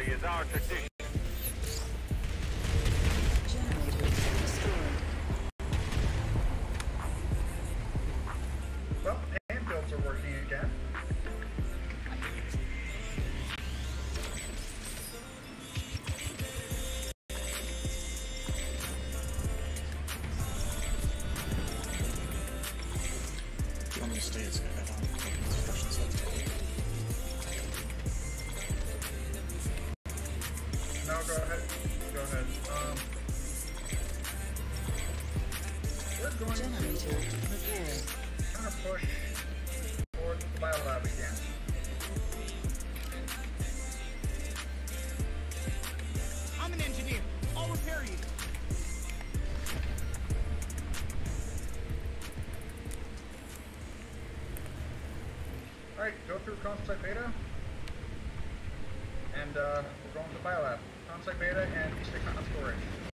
victory is our tradition. Well, hand builds are working again. If you want me to stay, it's good. I don't take instructions like No, The. I'm an engineer. I'll repair you. Alright, go through Consite Beta. And uh, we're going to Biolab. Consite Beta and East Account Storage.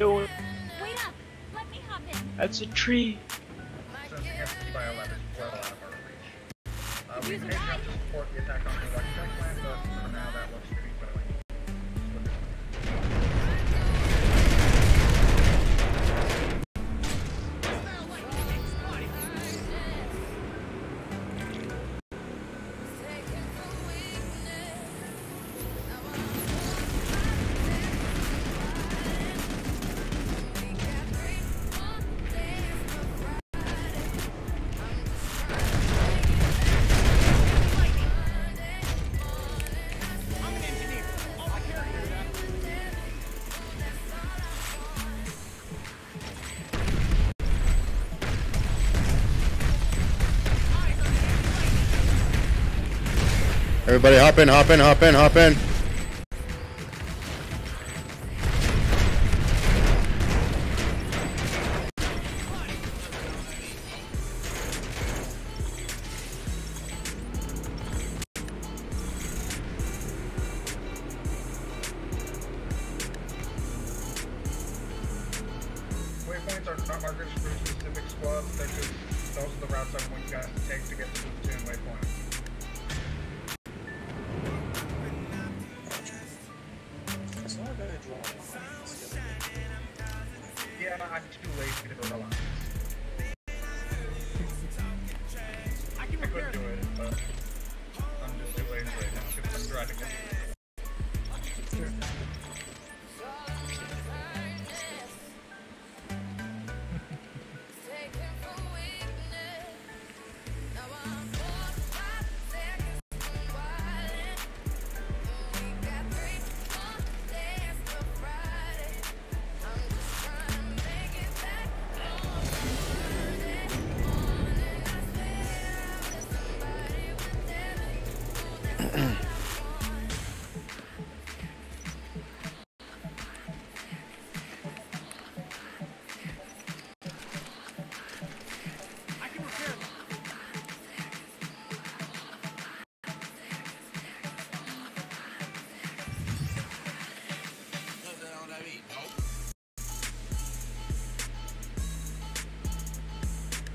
Doing. Wait up! Let me hop in. That's a tree. Since the Empty Biolab is well out of our reach. Uh, we may have to support the attack on the electric plant, but for now that looks Everybody hop in, hop in, hop in, hop in. Waypoints are not markers for specific squads, they're just, those are the routes I want you to take to get to the platoon waypoint. Yeah, I'm too lazy to build a line.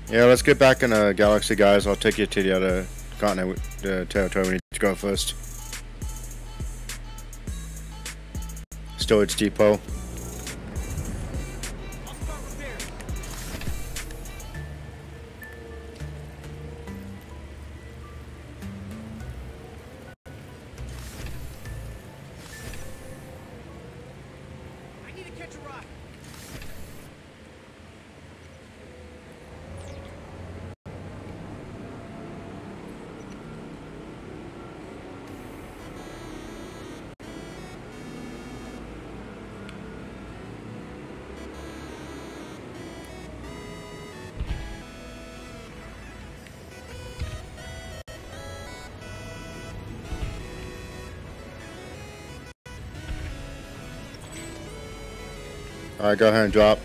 Yeah, let's get back in uh, Galaxy, guys. I'll take you to the other continent, the territory we need to go first. Storage depot. I need to catch a. All right, go ahead and drop.